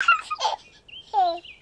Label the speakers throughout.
Speaker 1: Hey.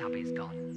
Speaker 1: Teletubbies
Speaker 2: gone?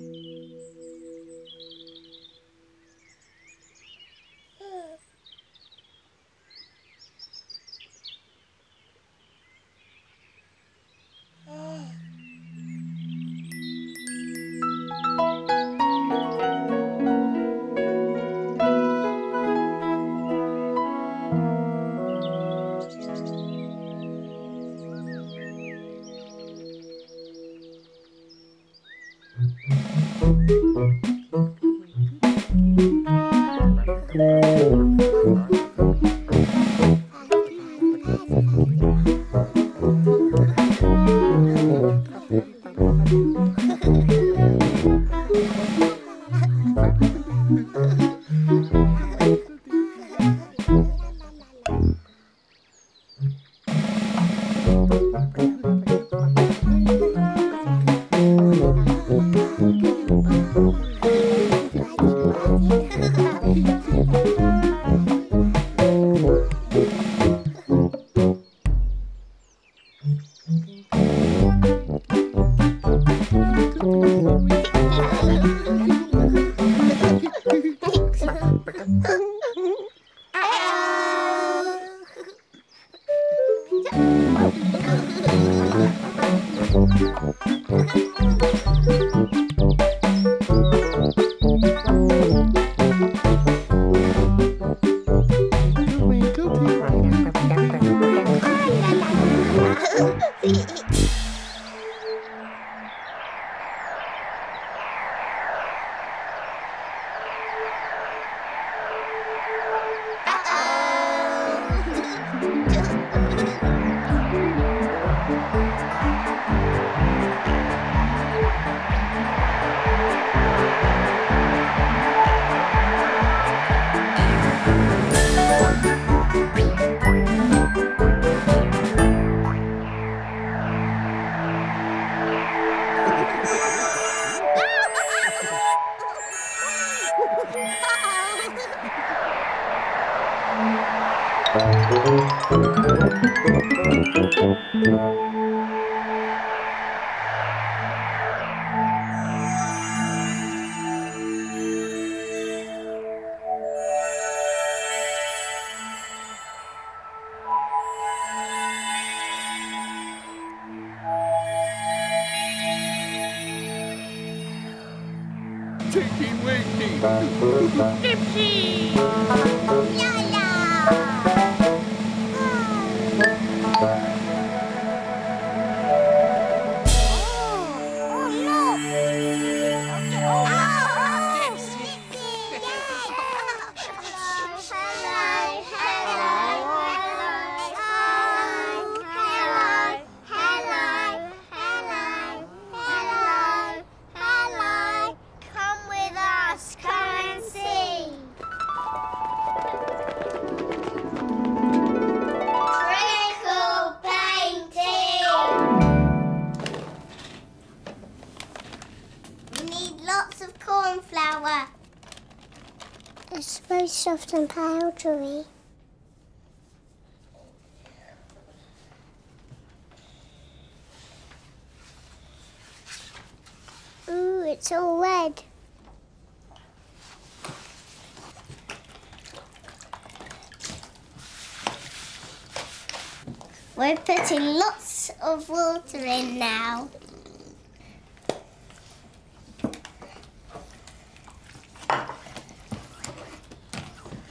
Speaker 3: Thank you. Soft and powdery. Ooh, it's all red. We're putting lots of water in now.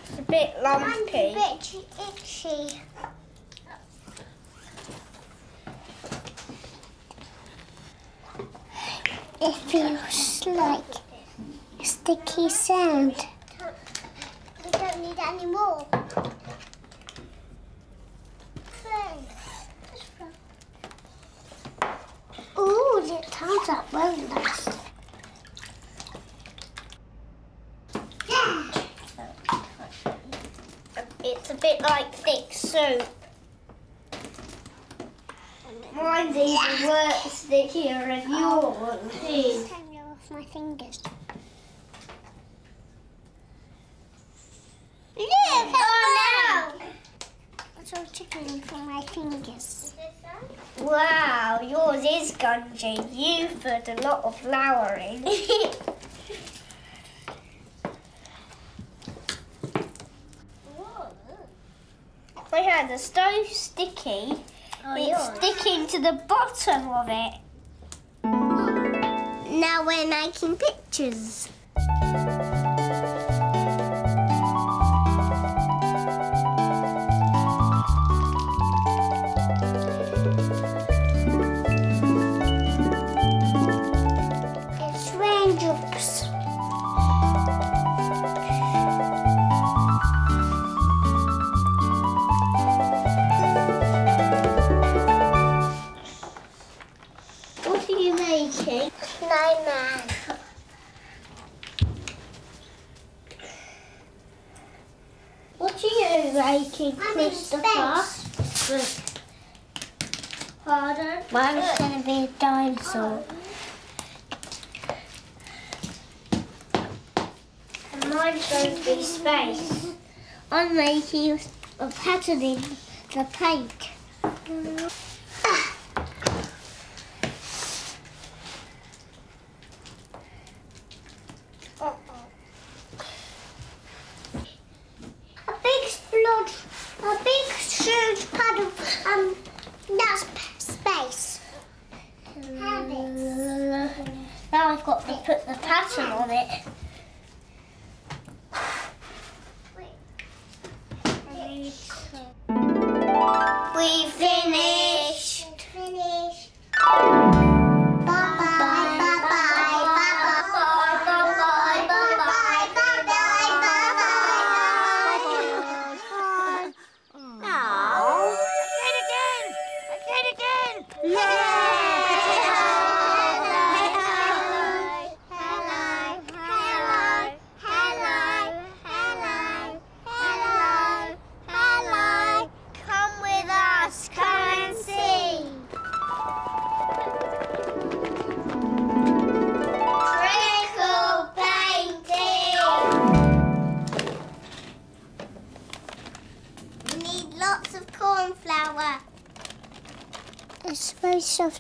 Speaker 4: It's a bit lumpy.
Speaker 3: a bit itchy. It feels like sticky sand. We don't need any more. Ooh, it turns out well nice.
Speaker 4: It's a bit like thick soup. Mine's even worse stickier than oh, yours. is.
Speaker 3: Take it off my fingers. Look! Oh no! It's all tickling from my fingers.
Speaker 4: Wow, yours is gungy. You've put a lot of flour in. Are so sticky. Oh, it's sticking to the bottom of it.
Speaker 3: Now we're making pictures. Be
Speaker 4: space.
Speaker 3: I'm making a pattern in the paint.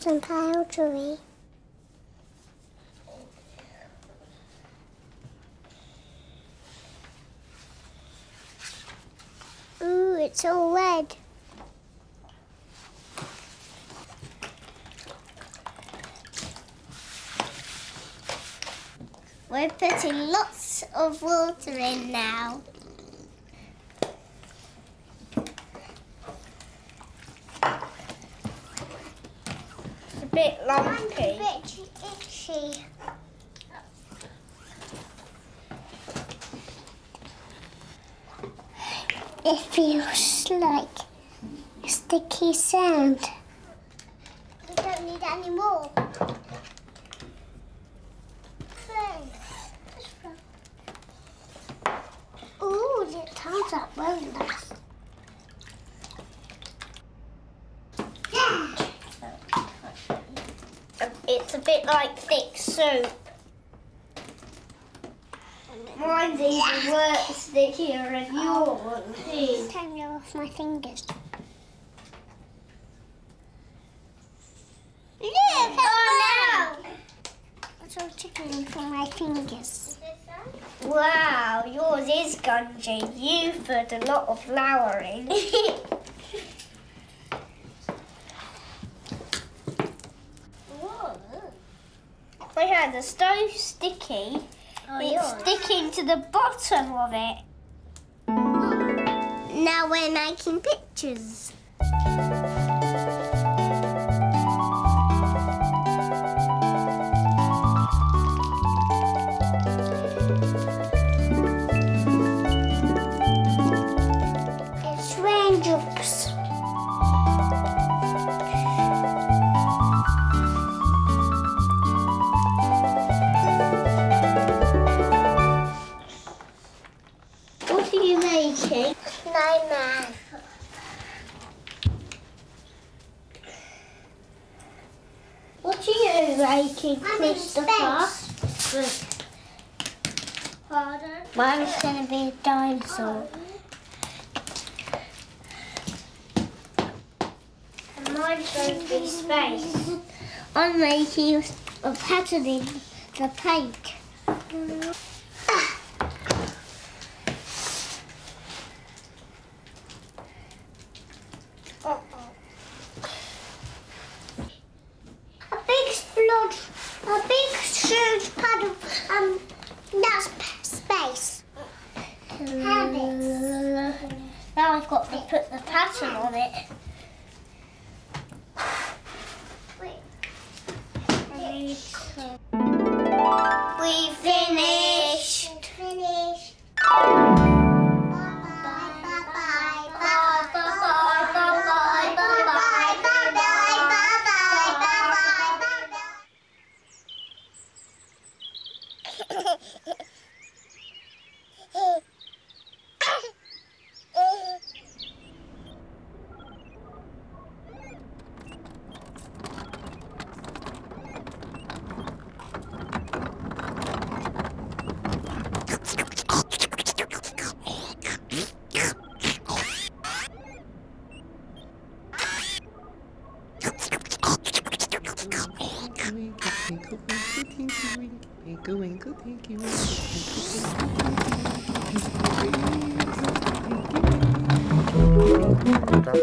Speaker 3: And powdery. Ooh, it's all red. We're putting lots of water in now.
Speaker 4: It's a bit lumpy.
Speaker 3: a bit itchy. It feels like a sticky sand. We don't need any more. Ooh, it turns out well nice.
Speaker 4: It's a bit like thick soup. Mine's even worse stickier than yours.
Speaker 3: Time to off my fingers. Look!
Speaker 4: Oh
Speaker 3: It's all tickling from my fingers.
Speaker 4: no! Wow, yours is gungy. You put a lot of flour in. We had the stove sticky. Oh, it's sticking to the bottom of it.
Speaker 3: Now we're making pictures. A dinosaur.
Speaker 4: And mine's going to be space.
Speaker 3: I'm making a pattern in the paint.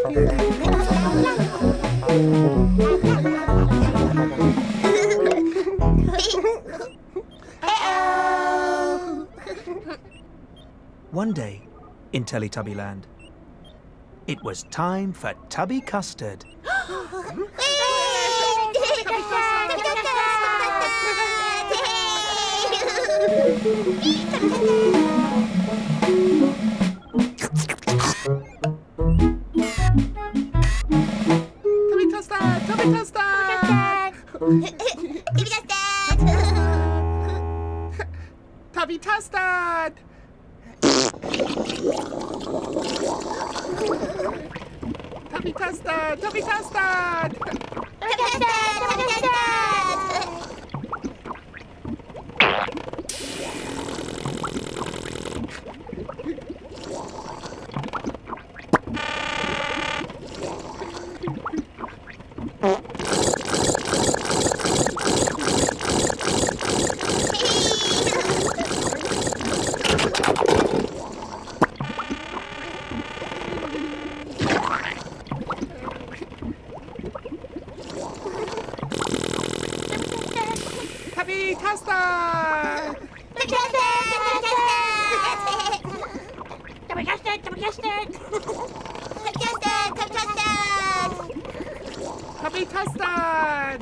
Speaker 5: One day, in Teletubbyland, it was time for Tubby Custard.
Speaker 2: custard! Tummy custard! Tubby custard! Tubby custard! Tubby custard! Tubby custard!
Speaker 6: Tubby custard, tubby custard.
Speaker 2: Tubby custard.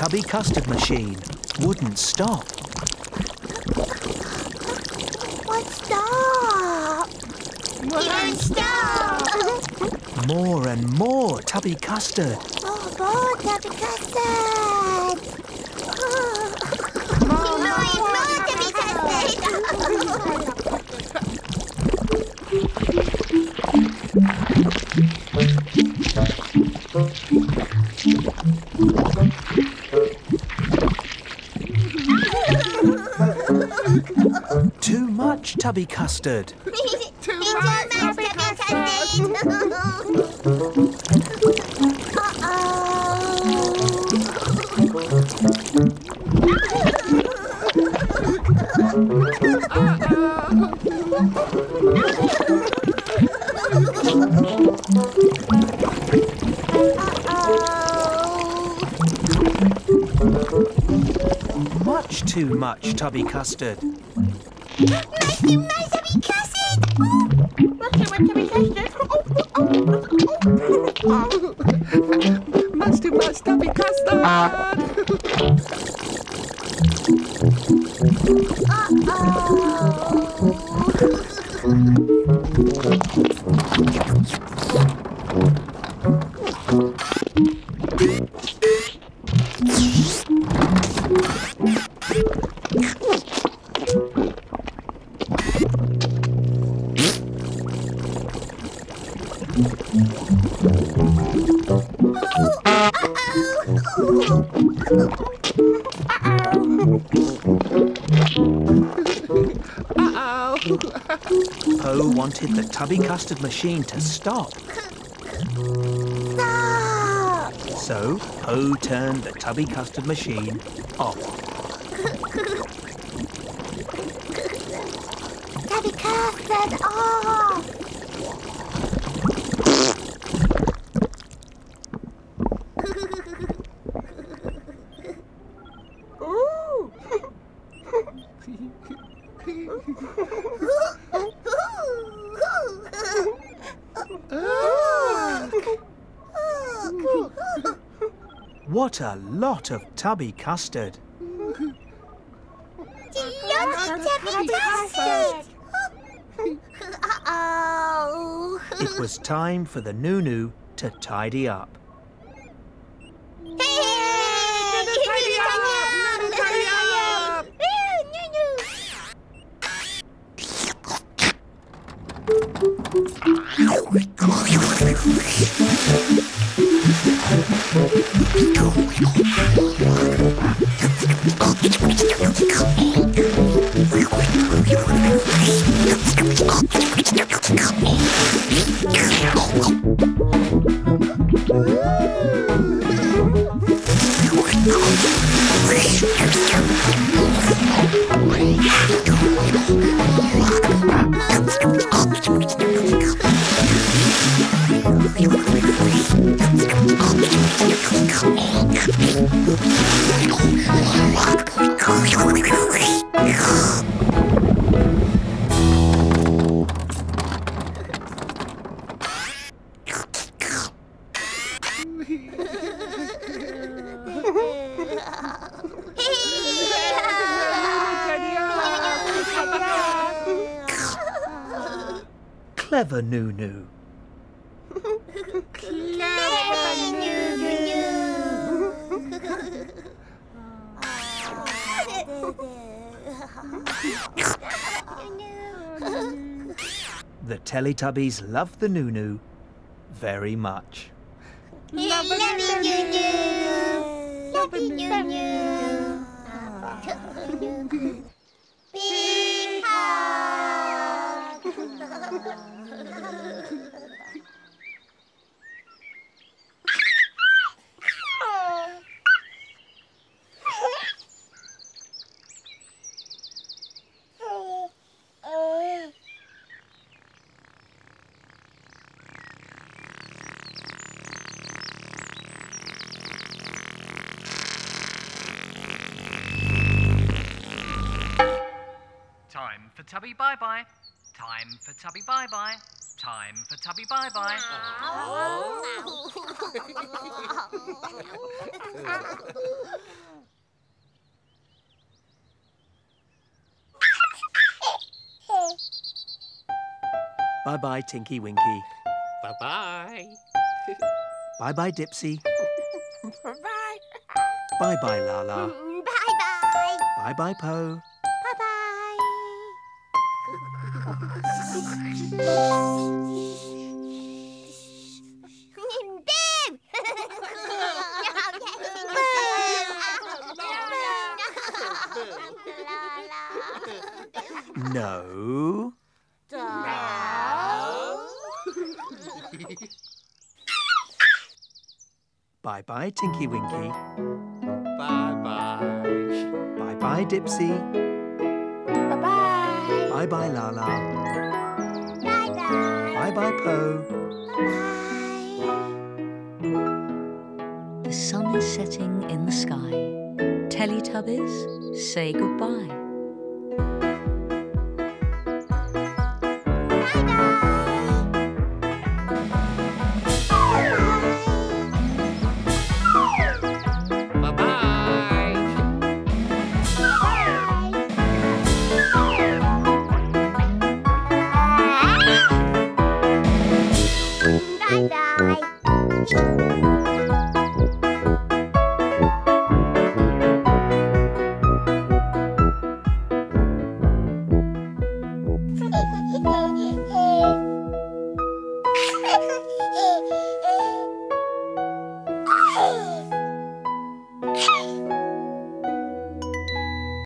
Speaker 6: Tubby custard
Speaker 5: machine wouldn't stop.
Speaker 3: What stop?
Speaker 2: Won't
Speaker 3: Stop!
Speaker 5: More and more tubby custard.
Speaker 3: Oh, more tubby custard! Oh. More, more tubby custard!
Speaker 5: much tubby custard.
Speaker 2: Too much tubby custard.
Speaker 5: Much too much tubby custard.
Speaker 2: Much
Speaker 5: wanted the tubby custard machine to stop.
Speaker 3: Stop!
Speaker 5: So Po turned the tubby custard machine off.
Speaker 3: Tubby custard off! Ooh!
Speaker 5: What a lot of tubby custard.
Speaker 2: tubby custard!
Speaker 5: it was time for the Noo-Noo to tidy up. Clever Noo-Noo. The Teletubbies love the Noo-Noo very much.
Speaker 6: Big
Speaker 1: Tubby Bye Bye. Time for Tubby Bye Bye. Time for Tubby Bye Bye.
Speaker 5: Bye bye, Tinky Winky.
Speaker 7: Bye bye.
Speaker 5: Bye bye, Dipsy.
Speaker 2: Bye.
Speaker 5: Bye bye, bye, Laa-Laa.
Speaker 2: Mm, bye-bye.
Speaker 5: Bye bye, Po.
Speaker 2: Bye-bye.
Speaker 5: No. Bye bye, Tinky Winky.
Speaker 7: Bye bye.
Speaker 5: Bye bye, Dipsy.
Speaker 2: Bye-bye.
Speaker 5: Bye bye, Laa-Laa.
Speaker 2: Bye-bye.
Speaker 5: Bye bye, Po.
Speaker 8: The sun is setting in the sky. Teletubbies, say goodbye.